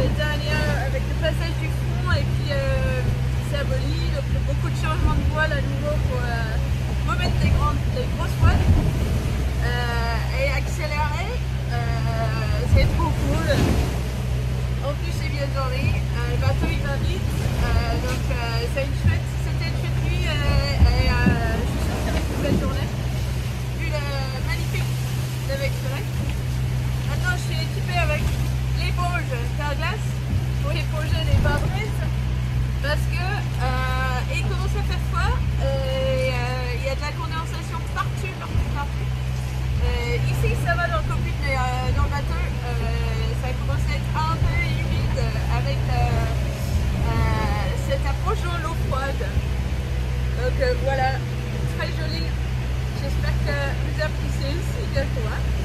l'année dernière euh, avec le passage du front et puis euh, c'est aboli, donc beaucoup de changements de voile à nouveau pour euh, remettre les, grandes, les grosses voiles euh, et accélérer, c'est trop cool. En plus c'est bien doré, le bateau il va vite, donc Donc euh, voilà, très joli. J'espère que vous appréciez aussi de toi.